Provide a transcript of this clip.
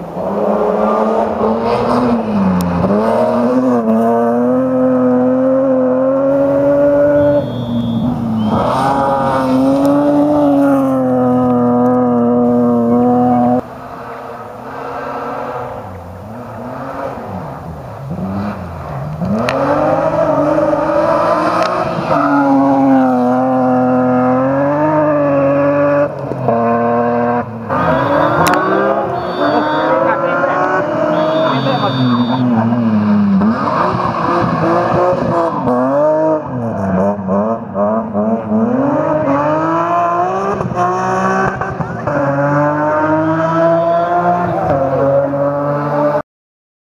Uh, Hmm.